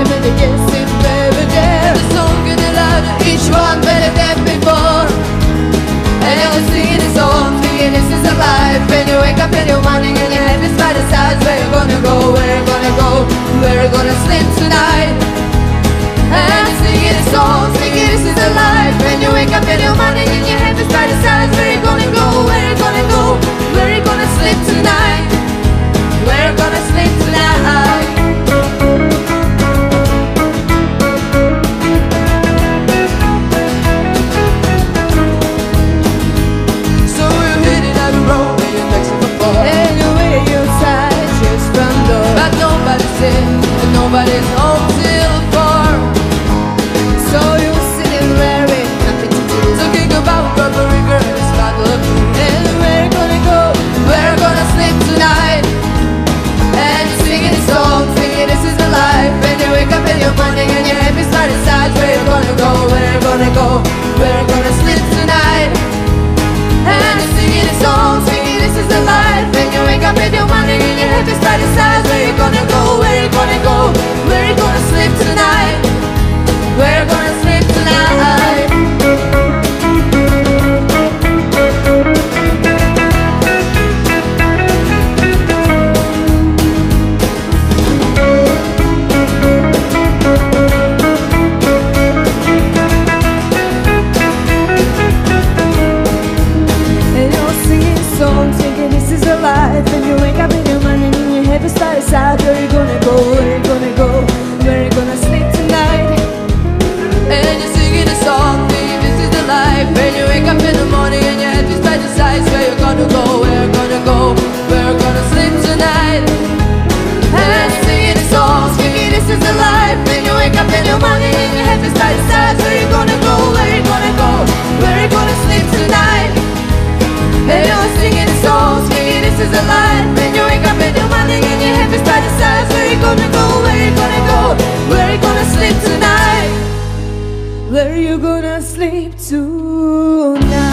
Activity gets song And singing this is When you wake up in your morning and your head is by the Where you gonna go, where you gonna go, where you gonna sleep tonight And this is When you wake up morning and your head is and nobody's home is a you wake up in your morning and your head is by the side Where you gonna go, where you gonna go Where you gonna sleep tonight. And you're singing a song, thinking this is the life. And you wake up in the morning and your head is by the sides Where you gonna go, where you gonna go Where you gonna sleep tonight. And you're singing a song, thinking this is the life is a life And you wake up in the morning and your head is by the sides Where you gonna go, where you gonna go Where you gonna sleep tonight? Where you gonna sleep tonight